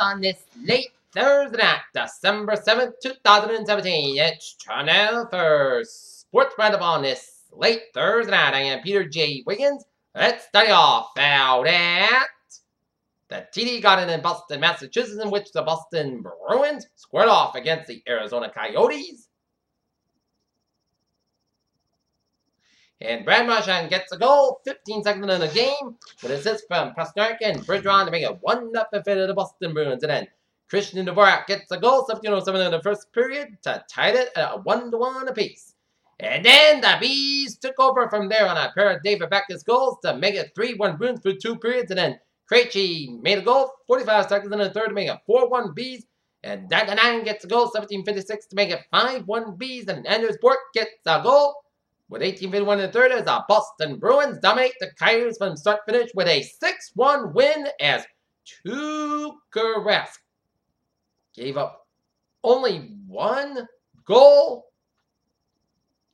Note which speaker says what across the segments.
Speaker 1: on this late Thursday night, December 7th, 2017, it's Channel First Sports Roundup on this late Thursday night. I am Peter J. Wiggins. Let's study off out at the TD Garden in Boston, Massachusetts, in which the Boston Bruins squared off against the Arizona Coyotes. And Brad Marchand gets a goal 15 seconds in the game with assist from Pastrnak and Bergeron to make it 1 0 favor of the Boston Bruins. And then Christian Dvorak gets a goal 1707 in the first period to tie it at a 1 1 apiece. And then the Bees took over from there on a pair of David Backes goals to make it 3 1 Bruins for two periods. And then Krejci made a goal 45 seconds in the third to make it 4 1 Bees. And Nine gets a goal 1756 to make it 5 1 Bees. And Anders Bjork gets a goal with 1851 in the third as the Boston Bruins dominate the Coyotes from start finish with a 6-1 win as Tuukka Rask gave up only one goal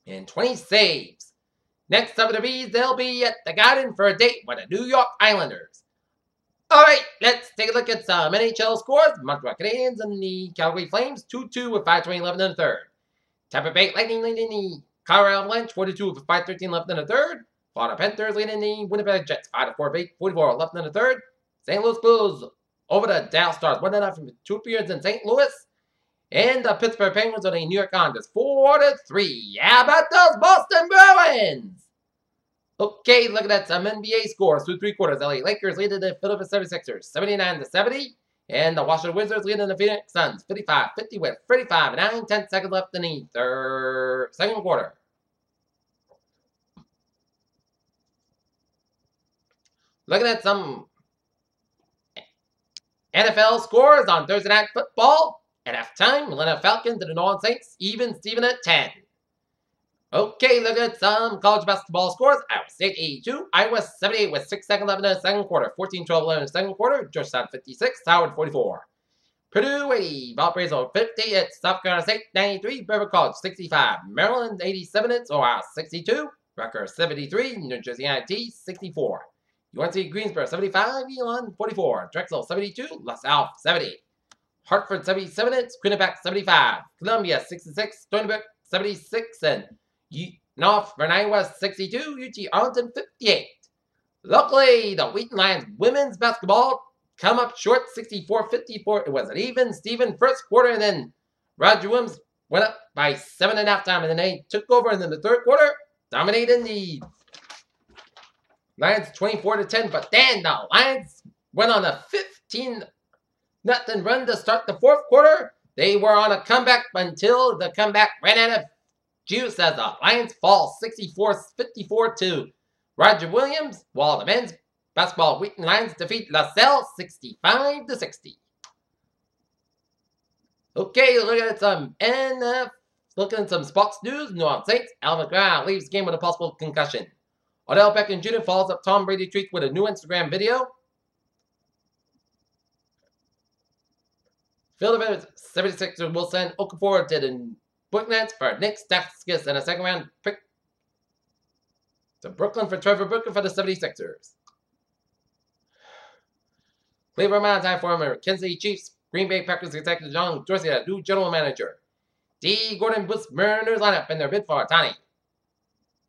Speaker 1: and 20 saves. Next up the Bees, they'll be at the Garden for a date with the New York Islanders. All right, let's take a look at some NHL scores. Montreal Canadiens and the Calgary Flames 2-2 with 5-20 left in the third. Tampa Bay Lightning leading the Colorado Avalanche 42 with 5.13 left in the third. Florida Panthers leading the Winnipeg Jets 5 to 4 44 left in the third. St. Louis Blues over the Dallas Stars 1 0 from two periods in St. Louis. And the Pittsburgh Penguins on the New York Islanders 4 to 3. How about those Boston Bruins? Okay, look at that. Some NBA scores through three quarters. LA Lakers leading the Philadelphia 76ers 79 to 70. And the Washington Wizards leading the Phoenix Suns 55 50 with 35 9 10 seconds left in the third second quarter. Looking at some NFL scores on Thursday Night Football. At halftime, Atlanta Falcons and the New Orleans Saints even Steven at 10. Okay, look at some college basketball scores. Iowa State 82, Iowa 78 with 6 seconds left in the second quarter. 14 12 11 in the second quarter. Georgetown 56, Howard 44. Purdue 80, Valparaiso 50 at South Carolina State 93, Beverly College 65, Maryland 87 at Ohio 62, Rutgers 73, New Jersey IT 64. UNC Greensboro 75, Elon 44, Drexel 72, LaSalle 70, Hartford 77, it's Quinnipiac 75, Columbia 66, Stony Brook 76, and North Iowa 62, UT Arlington 58. Luckily, the Wheaton Lions women's basketball come up short 64-54. It was an even Steven first quarter, and then Roger Williams went up by seven and a half time, and then they took over, and then the third quarter dominating the Lions 24 to 10, but then the Lions went on a 15 nothing run to start the fourth quarter. They were on a comeback until the comeback ran out of juice as the Lions fall 64-54-2. Roger Williams, while the men's basketball Wheaton Lions defeat LaSalle 65-60. Okay, look at some NF. Looking at some sports news. New Orleans Saints. Alvin Kamara leaves game with a possible concussion. Odell Beckham Jr. follows up Tom Brady tweet with a new Instagram video. Philadelphia 76ers will send Okafor to the Brooklyn for Nick Stauskas and a second round pick to Brooklyn for Trevor Booker for the 76ers. Cleveland Browns former Kansas Chiefs, Green Bay Packers executive John Dorsey, new general manager. Dee Gordon boosts Mariners lineup in their bid for Ohtani.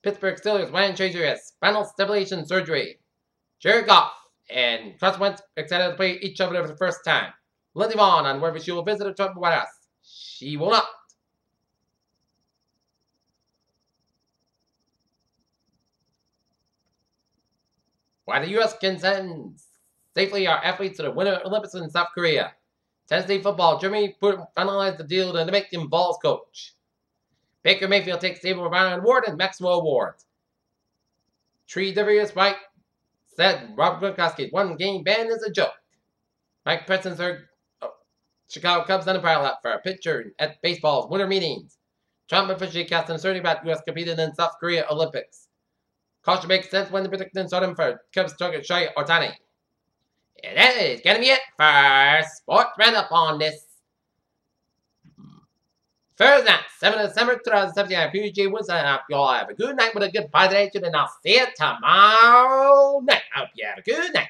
Speaker 1: Pittsburgh Steelers Ryan Shazier has spinal stabilization surgery. Jared Goff and Carson Wentz excited to play each other for the first time. Lindsey Vonn on whether she will visit a Trump White House. She will not. Why the U.S. can send safely our athletes to the Winter Olympics in South Korea. Tennessee football, Germany finalized the deal to make him Vols coach. Baker Mayfield takes Davey O'Brien Award and Maxwell Award. Tre'Davious White said Robert Gronkowski one game ban is a joke. Mike Preston's oh, Chicago Cubs on a pile up for a pitcher at baseball's winter meetings. Trump officially cast uncertainty about U.S. competing in South Korea Olympics. Caution makes sense when the predictions on for Cubs target Shohei Ohtani. And that is going to be it for Sports Roundup on this Thursday night, 7th December 2017. I'm PJ and I hope you all have a good night with a good positive attitude, and I'll see you tomorrow night. I hope you have a good night.